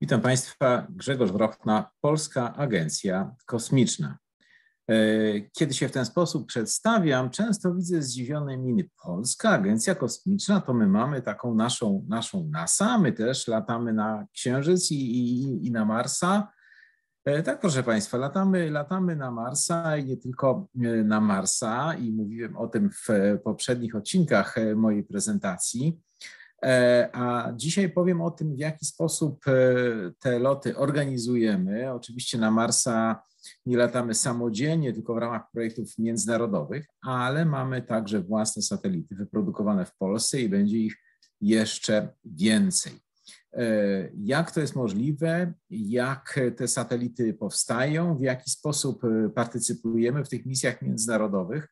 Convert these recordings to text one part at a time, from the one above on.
Witam Państwa, Grzegorz Wrochna, Polska Agencja Kosmiczna. E, kiedy się w ten sposób przedstawiam, często widzę zdziwione miny. Polska Agencja Kosmiczna, to my mamy taką naszą, naszą NASA, my też latamy na Księżyc i, i, i na Marsa. E, tak, proszę Państwa, latamy, latamy na Marsa i nie tylko e, na Marsa, i mówiłem o tym w poprzednich odcinkach mojej prezentacji. E, a dzisiaj powiem o tym, w jaki sposób e, te loty organizujemy. Oczywiście na Marsa nie latamy samodzielnie, tylko w ramach projektów międzynarodowych, ale mamy także własne satelity wyprodukowane w Polsce i będzie ich jeszcze więcej. E, jak to jest możliwe? Jak te satelity powstają? W jaki sposób partycypujemy w tych misjach międzynarodowych?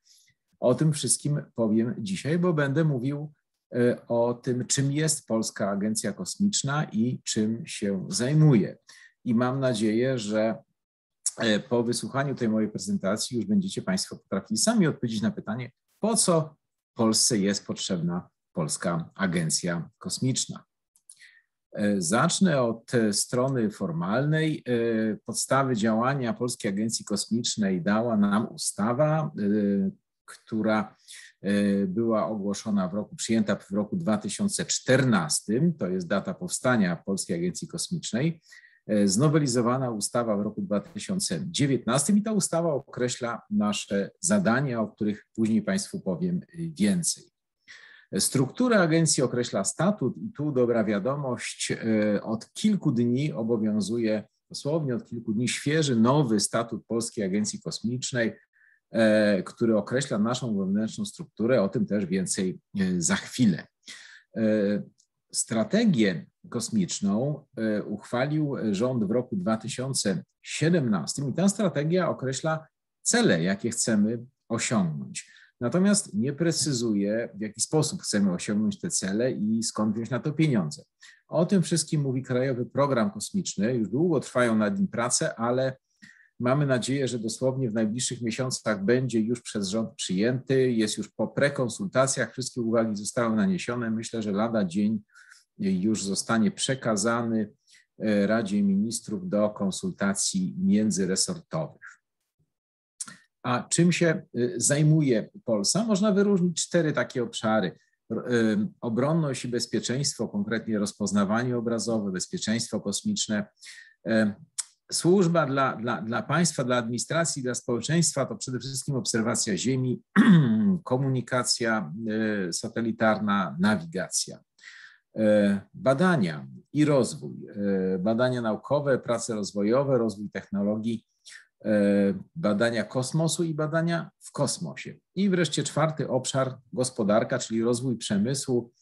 O tym wszystkim powiem dzisiaj, bo będę mówił o tym, czym jest Polska Agencja Kosmiczna i czym się zajmuje. I mam nadzieję, że e, po wysłuchaniu tej mojej prezentacji już będziecie Państwo potrafili sami odpowiedzieć na pytanie, po co Polsce jest potrzebna Polska Agencja Kosmiczna. E, zacznę od strony formalnej. Podstawy działania Polskiej Agencji Kosmicznej dała nam ustawa, która była ogłoszona w roku, przyjęta w roku 2014, to jest data powstania Polskiej Agencji Kosmicznej, e, znowelizowana ustawa w roku 2019 i ta ustawa określa nasze zadania, o których później Państwu powiem więcej. Strukturę agencji określa statut i tu dobra wiadomość, e, od kilku dni obowiązuje, dosłownie od kilku dni, świeży, nowy statut Polskiej Agencji Kosmicznej, E, który określa naszą wewnętrzną strukturę. O tym też więcej e, za chwilę. E, strategię kosmiczną uchwalił rząd w roku 2017 i ta strategia określa cele, jakie chcemy osiągnąć. Natomiast nie precyzuje, w jaki sposób chcemy osiągnąć te cele i skąd wziąć na to pieniądze. O tym wszystkim mówi Krajowy Program Kosmiczny. Już długo trwają nad nim prace, ale Mamy nadzieję, że dosłownie w najbliższych miesiącach będzie już przez rząd przyjęty. Jest już po prekonsultacjach, wszystkie uwagi zostały naniesione. Myślę, że lada dzień już zostanie przekazany e, Radzie Ministrów do konsultacji międzyresortowych. A czym się e, zajmuje Polsa? Można wyróżnić cztery takie obszary. E, obronność i bezpieczeństwo, konkretnie rozpoznawanie obrazowe, bezpieczeństwo kosmiczne, służba dla, dla, dla państwa, dla administracji, dla społeczeństwa to przede wszystkim obserwacja Ziemi, komunikacja e, satelitarna, nawigacja. E, badania i rozwój, e, badania naukowe, prace rozwojowe, rozwój technologii, badania kosmosu i badania w kosmosie. I wreszcie czwarty obszar gospodarka, czyli rozwój przemysłu,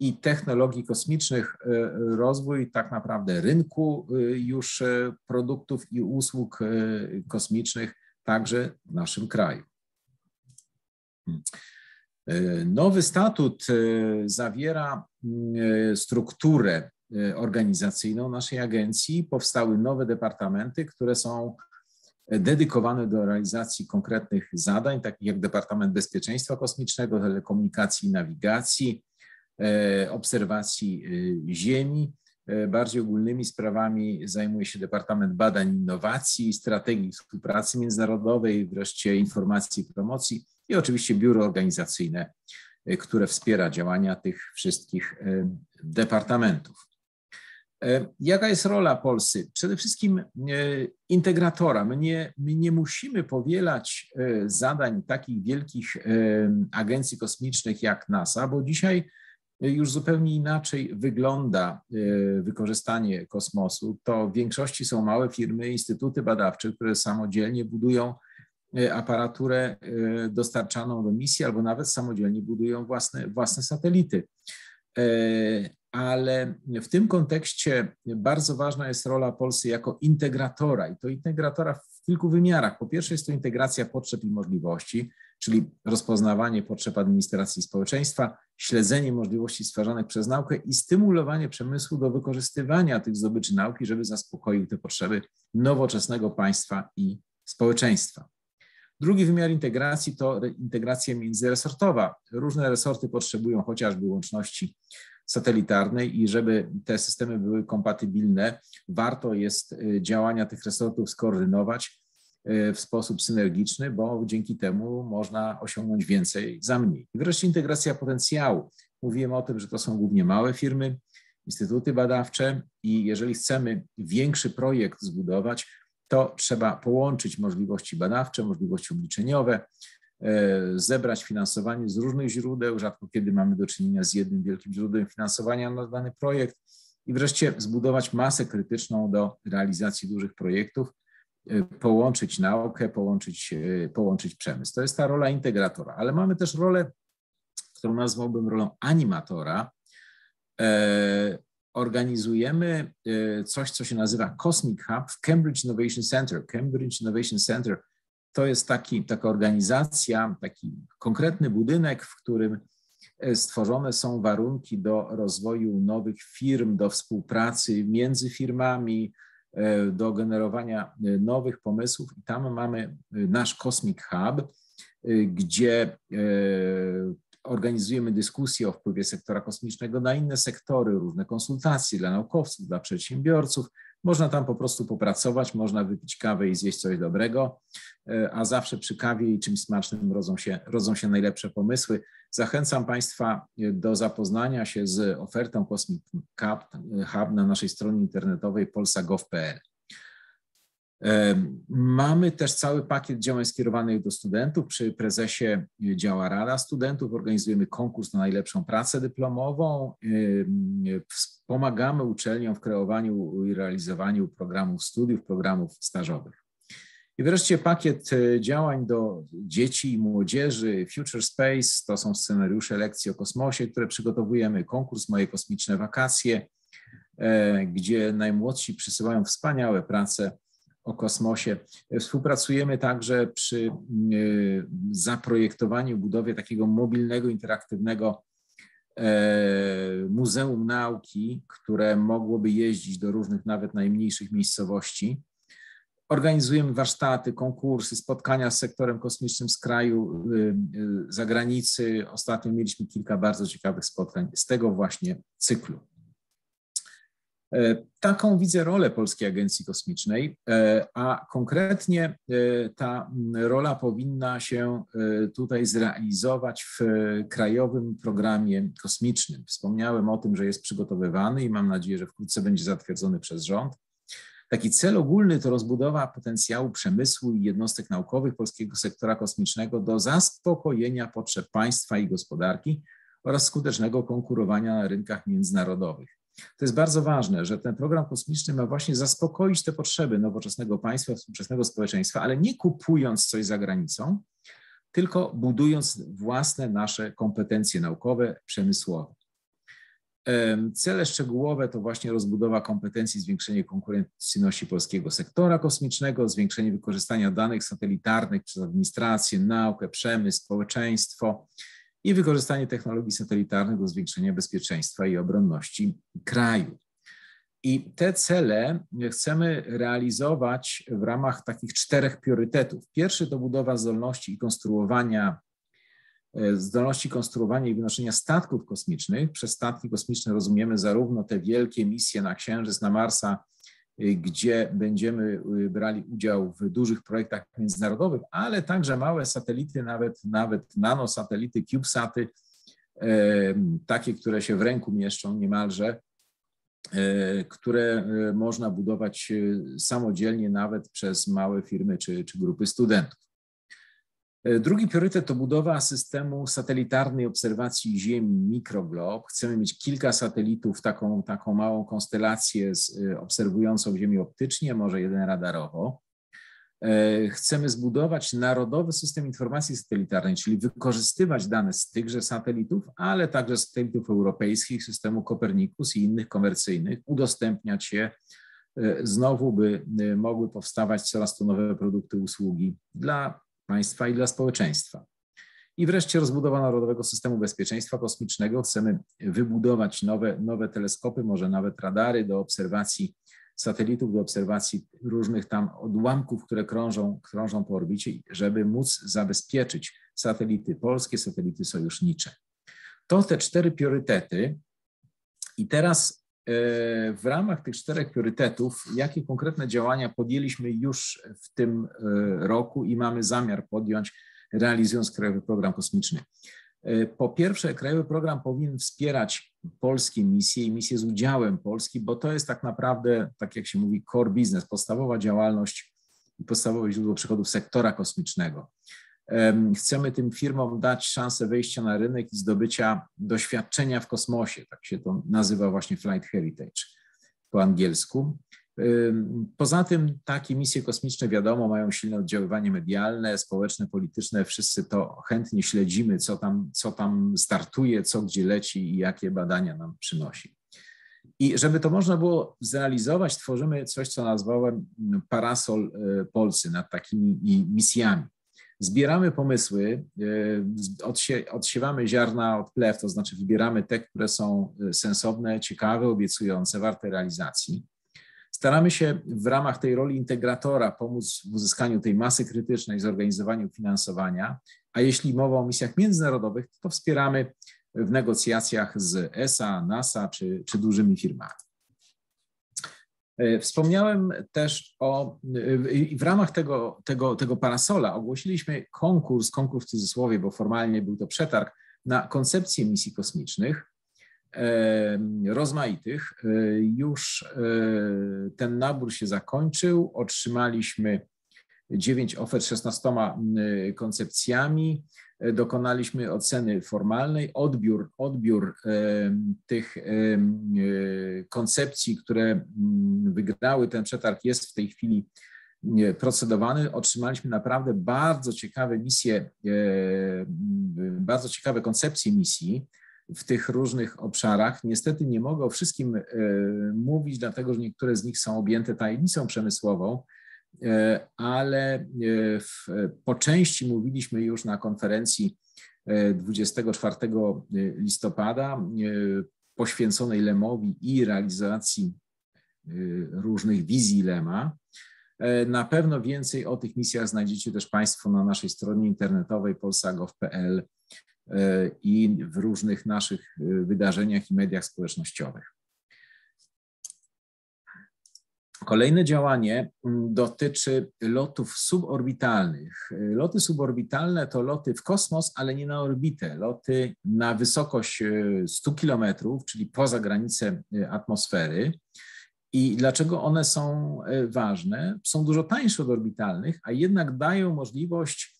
i technologii kosmicznych, e, rozwój tak naprawdę rynku e, już e, produktów i usług kosmicznych także w naszym kraju. Hmm. Nowy statut zawiera mm, strukturę organizacyjną naszej agencji. Powstały nowe departamenty, które są dedykowane do realizacji konkretnych zadań, takich jak Departament Bezpieczeństwa Kosmicznego, Telekomunikacji i Nawigacji, obserwacji e, Ziemi. E, bardziej ogólnymi sprawami zajmuje się Departament Badań Innowacji, Strategii Współpracy Międzynarodowej, wreszcie Informacji i Promocji i oczywiście Biuro Organizacyjne, które wspiera działania tych wszystkich departamentów. Jaka jest rola Polsy? Przede wszystkim integratora. My nie, my nie musimy powielać zadań takich wielkich agencji kosmicznych jak NASA, bo dzisiaj już zupełnie inaczej wygląda e, wykorzystanie kosmosu. To w większości są małe firmy, instytuty badawcze, które samodzielnie budują e, aparaturę e, dostarczaną do misji albo nawet samodzielnie budują własne, własne satelity. Ale w tym kontekście bardzo ważna jest rola Polsy jako integratora i to integratora w kilku wymiarach. Po pierwsze jest to integracja potrzeb i możliwości, czyli rozpoznawanie potrzeb administracji społeczeństwa, śledzenie możliwości stwarzanych przez naukę i stymulowanie przemysłu do wykorzystywania tych zdobyczy nauki, żeby zaspokoił te potrzeby nowoczesnego państwa i społeczeństwa. Drugi wymiar integracji to integracja międzyresortowa. Różne resorty potrzebują chociażby łączności satelitarnej i żeby te systemy były kompatybilne, warto jest działania tych resortów skoordynować w sposób synergiczny, bo dzięki temu można osiągnąć więcej za mniej. I wreszcie integracja potencjału. Mówiłem o tym, że to są głównie małe firmy, instytuty badawcze i jeżeli chcemy większy projekt zbudować, to trzeba połączyć możliwości badawcze, możliwości obliczeniowe, e, zebrać finansowanie z różnych źródeł, rzadko kiedy mamy do czynienia z jednym wielkim źródłem finansowania na dany projekt i wreszcie zbudować masę krytyczną do realizacji dużych projektów, połączyć naukę, połączyć, e, połączyć przemysł. To jest ta rola integratora, ale mamy też rolę, którą nazwałbym rolą animatora, E, organizujemy e, coś, co się nazywa Cosmic Hub w Cambridge Innovation Center. Cambridge Innovation Center to jest taki, taka organizacja, taki konkretny budynek, w którym e, stworzone są warunki do rozwoju nowych firm, do współpracy między firmami, do generowania nowych pomysłów. I tam mamy nasz Cosmic Hub, gdzie organizujemy dyskusje o wpływie sektora kosmicznego na inne sektory, różne konsultacje dla naukowców, dla przedsiębiorców. Można tam po prostu popracować, można wypić kawę i zjeść coś dobrego, e, a zawsze przy kawie i czymś smacznym rodzą się, rodzą się najlepsze pomysły. Zachęcam Państwa e, do zapoznania się z ofertą Cosmic Hub na naszej stronie internetowej polsa.gov.pl. Mamy też cały pakiet działań skierowanych do studentów. Przy prezesie działa Rada Studentów, organizujemy konkurs na najlepszą pracę dyplomową, wspomagamy uczelniom w kreowaniu i realizowaniu programów studiów, programów stażowych. I wreszcie pakiet działań do dzieci i młodzieży, Future Space, to są scenariusze lekcji o kosmosie, które przygotowujemy, konkurs Moje Kosmiczne Wakacje, gdzie najmłodsi przysyłają wspaniałe prace o kosmosie. Współpracujemy także przy e, zaprojektowaniu, budowie takiego mobilnego, interaktywnego e, Muzeum Nauki, które mogłoby jeździć do różnych, nawet najmniejszych miejscowości. Organizujemy warsztaty, konkursy, spotkania z sektorem kosmicznym z kraju, e, zagranicy. Ostatnio mieliśmy kilka bardzo ciekawych spotkań z tego właśnie cyklu. E, taką widzę rolę Polskiej Agencji Kosmicznej, e, a konkretnie e, ta rola powinna się tutaj zrealizować w krajowym programie kosmicznym. Wspomniałem o tym, że jest przygotowywany i mam nadzieję, że wkrótce będzie zatwierdzony przez rząd. Taki cel ogólny to rozbudowa potencjału przemysłu i jednostek naukowych polskiego sektora kosmicznego do zaspokojenia potrzeb państwa i gospodarki oraz skutecznego konkurowania na rynkach międzynarodowych. To jest bardzo ważne, że ten program kosmiczny ma właśnie zaspokoić te potrzeby nowoczesnego państwa, współczesnego społeczeństwa, ale nie kupując coś za granicą, tylko budując własne nasze kompetencje naukowe, przemysłowe. Cele szczegółowe to właśnie rozbudowa kompetencji, zwiększenie konkurencyjności polskiego sektora kosmicznego, zwiększenie wykorzystania danych satelitarnych przez administrację, naukę, przemysł, społeczeństwo, i wykorzystanie technologii satelitarnych do zwiększenia bezpieczeństwa i obronności kraju. I te cele chcemy realizować w ramach takich czterech priorytetów. Pierwszy to budowa zdolności i konstruowania e, zdolności konstruowania i wynoszenia statków kosmicznych. Przez statki kosmiczne rozumiemy zarówno te wielkie misje na Księżyc, na Marsa, gdzie będziemy y, brali udział w dużych projektach międzynarodowych, ale także małe satelity, nawet, nawet nanosatelity, CubeSaty, takie, które się w ręku mieszczą niemalże, e, które e, można budować e, samodzielnie nawet przez małe firmy czy, czy grupy studentów. E, drugi priorytet to budowa systemu satelitarnej obserwacji Ziemi mikroglob. Chcemy mieć kilka satelitów, taką, taką małą konstelację z, e, obserwującą Ziemię optycznie, może jeden radarowo. E, chcemy zbudować narodowy system informacji satelitarnej, czyli wykorzystywać dane z tychże satelitów, ale także z satelitów europejskich, systemu Copernicus i innych komercyjnych, udostępniać je znowu, by mogły powstawać coraz to nowe produkty, usługi dla państwa i dla społeczeństwa. I wreszcie rozbudowa Narodowego Systemu Bezpieczeństwa Kosmicznego. Chcemy wybudować nowe, nowe teleskopy, może nawet radary do obserwacji satelitów, do obserwacji różnych tam odłamków, które krążą, krążą po orbicie, żeby móc zabezpieczyć satelity polskie, satelity sojusznicze. To te cztery priorytety I teraz w ramach tych czterech priorytetów, jakie konkretne działania podjęliśmy już w tym roku i mamy zamiar podjąć, realizując Krajowy Program Kosmiczny? Po pierwsze, Krajowy Program powinien wspierać polskie misje i misje z udziałem Polski, bo to jest tak naprawdę, tak jak się mówi, core business, podstawowa działalność i podstawowe źródło przychodów sektora kosmicznego. Chcemy tym firmom dać szansę wejścia na rynek i zdobycia doświadczenia w kosmosie, tak się to nazywa właśnie Flight Heritage po angielsku. Poza tym takie misje kosmiczne, wiadomo, mają silne oddziaływanie medialne, społeczne, polityczne. Wszyscy to chętnie śledzimy, co tam, co tam startuje, co gdzie leci i jakie badania nam przynosi. I żeby to można było zrealizować, tworzymy coś, co nazwałem parasol e, Polscy nad takimi misjami. Zbieramy pomysły, e, odsiewamy ziarna od plew, to znaczy wybieramy te, które są e, sensowne, ciekawe, obiecujące, warte realizacji. Staramy się w ramach tej roli integratora pomóc w uzyskaniu tej masy krytycznej, zorganizowaniu finansowania, a jeśli mowa o misjach międzynarodowych, to wspieramy w negocjacjach z ESA, NASA czy, czy dużymi firmami. E, wspomniałem też o, w ramach tego, tego, tego parasola ogłosiliśmy konkurs, konkurs w cudzysłowie, bo formalnie był to przetarg na koncepcję misji kosmicznych rozmaitych. E, już e, ten nabór się zakończył. Otrzymaliśmy 9 ofert 16 koncepcjami. E, dokonaliśmy oceny formalnej. Odbiór, odbiór tych koncepcji, które wygrały ten przetarg, jest w tej chwili procedowany. Otrzymaliśmy naprawdę bardzo ciekawe misje, bardzo ciekawe koncepcje misji w tych różnych obszarach. Niestety nie mogę o wszystkim e, mówić, dlatego że niektóre z nich są objęte tajemnicą przemysłową, e, ale e, w, po części mówiliśmy już na konferencji 24 listopada poświęconej Lemowi i realizacji różnych wizji Lema. Na pewno więcej o tych misjach znajdziecie też Państwo na naszej stronie internetowej polsagov.pl E, i w różnych naszych e, wydarzeniach i mediach społecznościowych. Kolejne działanie mm, dotyczy lotów suborbitalnych. Loty suborbitalne to loty w kosmos, ale nie na orbitę. Loty na wysokość 100 e, km, czyli poza granicę atmosfery. I dlaczego one są ważne? Są dużo tańsze od orbitalnych, a jednak dają możliwość E,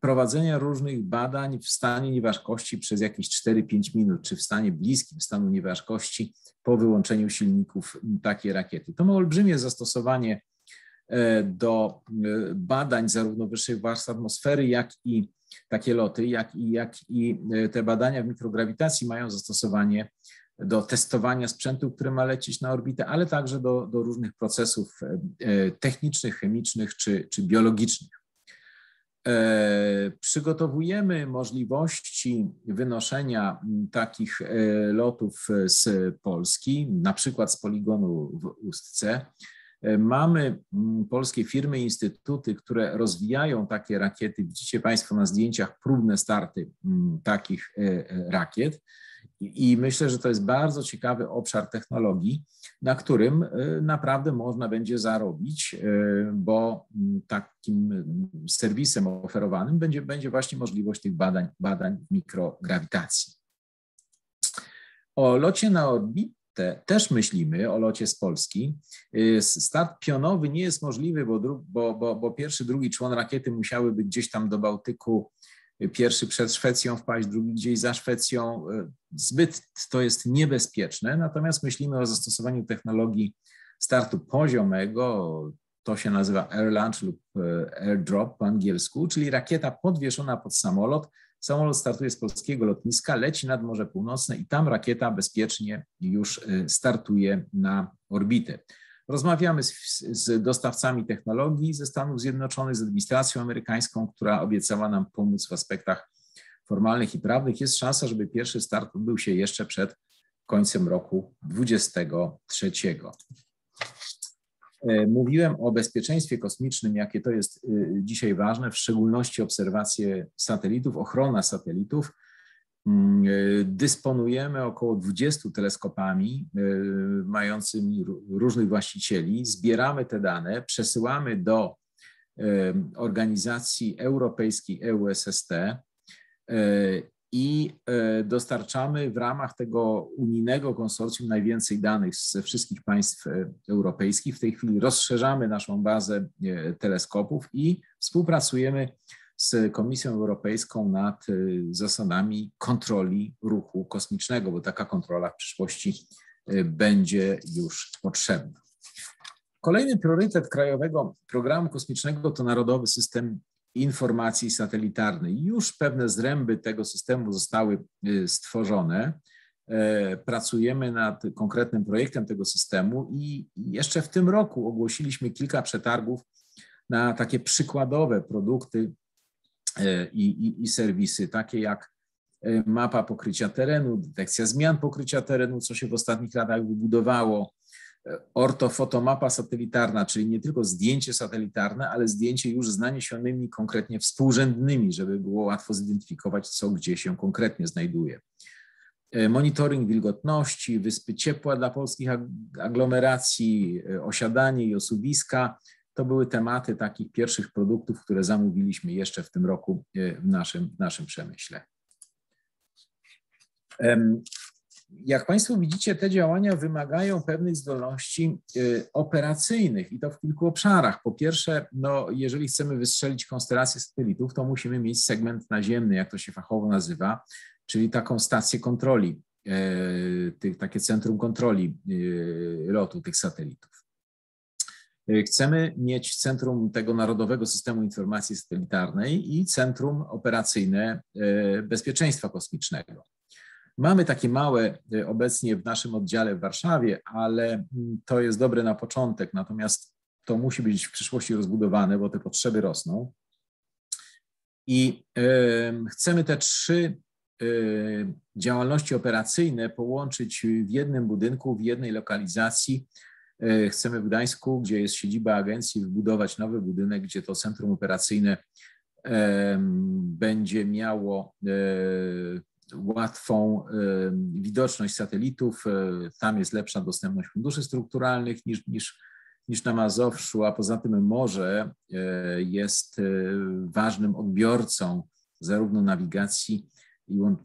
prowadzenia różnych badań w stanie nieważkości przez jakieś 4-5 minut, czy w stanie bliskim stanu nieważkości po wyłączeniu silników takiej rakiety. To ma olbrzymie zastosowanie e, do e, badań zarówno wyższej warstwy atmosfery, jak i takie loty, jak i, jak i te badania w mikrograwitacji mają zastosowanie do testowania sprzętu, który ma lecieć na orbitę, ale także do, do różnych procesów technicznych, chemicznych czy, czy biologicznych. E, przygotowujemy możliwości wynoszenia takich e, lotów z Polski, na przykład z poligonu w Ustce. E, mamy polskie firmy, instytuty, które rozwijają takie rakiety. Widzicie Państwo na zdjęciach próbne starty takich rakiet. I myślę, że to jest bardzo ciekawy obszar technologii, na którym y, naprawdę można będzie zarobić, y, bo mm, takim serwisem oferowanym będzie, będzie właśnie możliwość tych badań, badań mikrograwitacji. O locie na orbitę też myślimy, o locie z Polski. Y, start pionowy nie jest możliwy, bo, bo, bo, bo pierwszy, drugi człon rakiety musiałyby gdzieś tam do Bałtyku pierwszy przed Szwecją wpaść, drugi gdzieś za Szwecją. E, zbyt to jest niebezpieczne, natomiast myślimy o zastosowaniu technologii startu poziomego, to się nazywa air launch lub e, airdrop po angielsku, czyli rakieta podwieszona pod samolot. Samolot startuje z polskiego lotniska, leci nad Morze Północne i tam rakieta bezpiecznie już e, startuje na orbitę. Rozmawiamy z, z, dostawcami technologii ze Stanów Zjednoczonych, z administracją amerykańską, która obiecała nam pomóc w aspektach formalnych i prawnych. Jest szansa, żeby pierwszy start odbył się jeszcze przed końcem roku 2023. E, mówiłem o bezpieczeństwie kosmicznym, jakie to jest e, dzisiaj ważne, w szczególności obserwacje satelitów, ochrona satelitów. Mm, dysponujemy około 20 teleskopami mającymi różnych właścicieli. Zbieramy te dane, przesyłamy do organizacji europejskiej EUSST i e, dostarczamy w ramach tego unijnego konsorcjum najwięcej danych ze wszystkich państw e, europejskich. W tej chwili rozszerzamy naszą bazę e, teleskopów i współpracujemy z Komisją Europejską nad zasadami kontroli ruchu kosmicznego, bo taka kontrola w przyszłości będzie już potrzebna. Kolejny priorytet Krajowego Programu Kosmicznego to Narodowy System informacji satelitarnej. Już pewne zręby tego systemu zostały y, stworzone. E, pracujemy nad konkretnym projektem tego systemu i jeszcze w tym roku ogłosiliśmy kilka przetargów na takie przykładowe produkty i, i, i serwisy, takie jak e, mapa pokrycia terenu, detekcja zmian pokrycia terenu, co się w ostatnich latach wybudowało, ortofotomapa satelitarna, czyli nie tylko zdjęcie satelitarne, ale zdjęcie już z naniesionymi konkretnie współrzędnymi, żeby było łatwo zidentyfikować, co gdzie się konkretnie znajduje. E, monitoring wilgotności, wyspy ciepła dla polskich aglomeracji, e, osiadanie i osuwiska. To były tematy takich pierwszych produktów, które zamówiliśmy jeszcze w tym roku e, w naszym, w naszym przemyśle. Jak Państwo widzicie, te działania wymagają pewnych zdolności y, operacyjnych i to w kilku obszarach. Po pierwsze, no, jeżeli chcemy wystrzelić konstelację satelitów, to musimy mieć segment naziemny, jak to się fachowo nazywa, czyli taką stację kontroli, y, takie centrum kontroli lotu tych satelitów. Chcemy mieć centrum tego Narodowego Systemu Informacji Satelitarnej i centrum operacyjne bezpieczeństwa kosmicznego. Mamy takie małe y, obecnie w naszym oddziale w Warszawie, ale mm, to jest dobre na początek, natomiast to musi być w przyszłości rozbudowane, bo te potrzeby rosną. I chcemy te trzy działalności operacyjne połączyć w jednym budynku, w jednej lokalizacji. Y, chcemy w Gdańsku, gdzie jest siedziba agencji, wybudować nowy budynek, gdzie to centrum operacyjne będzie miało łatwą widoczność satelitów. E, tam jest lepsza dostępność funduszy strukturalnych niż, niż, niż na Mazowszu, a poza tym morze e, jest e, ważnym odbiorcą zarówno nawigacji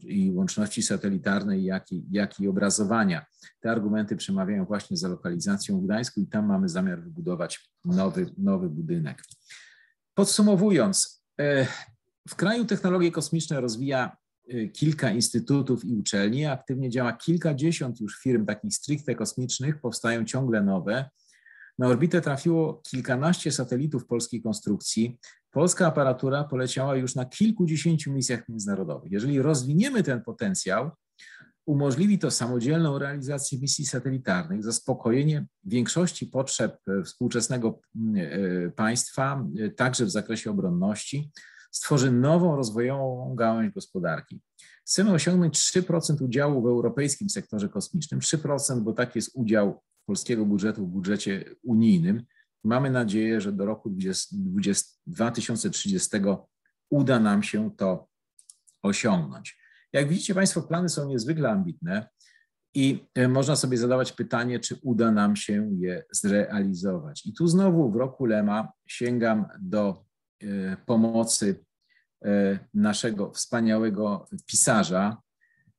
i łączności satelitarnej, jak i, jak i obrazowania. Te argumenty przemawiają właśnie za lokalizacją w Gdańsku i tam mamy zamiar wybudować nowy, nowy budynek. Podsumowując, w kraju technologie kosmiczne rozwija Y, kilka instytutów i uczelni, aktywnie działa kilkadziesiąt już firm takich stricte kosmicznych, powstają ciągle nowe. Na orbitę trafiło kilkanaście satelitów polskiej konstrukcji. Polska aparatura poleciała już na kilkudziesięciu misjach międzynarodowych. Jeżeli rozwiniemy ten potencjał, umożliwi to samodzielną realizację misji satelitarnych, zaspokojenie większości potrzeb współczesnego y, państwa, y, także w zakresie obronności, stworzy nową rozwojową gałąź gospodarki. Chcemy osiągnąć 3% udziału w europejskim sektorze kosmicznym, 3%, bo tak jest udział polskiego budżetu w budżecie unijnym. Mamy nadzieję, że do roku 20, 2030 uda nam się to osiągnąć. Jak widzicie Państwo, plany są niezwykle ambitne i e, można sobie zadawać pytanie, czy uda nam się je zrealizować. I tu znowu w roku Lema sięgam do E, pomocy e, naszego wspaniałego pisarza.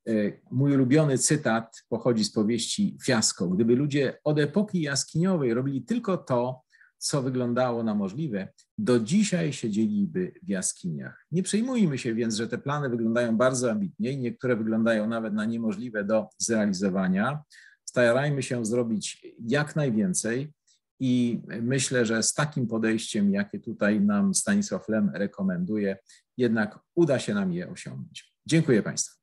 E, mój ulubiony cytat pochodzi z powieści Fiasko. Gdyby ludzie od epoki jaskiniowej robili tylko to, co wyglądało na możliwe, do dzisiaj siedzieliby w jaskiniach. Nie przejmujmy się więc, że te plany wyglądają bardzo ambitnie i niektóre wyglądają nawet na niemożliwe do zrealizowania. Starajmy się zrobić jak najwięcej, i myślę, że z takim podejściem, jakie tutaj nam Stanisław Lem rekomenduje, jednak uda się nam je osiągnąć. Dziękuję Państwu.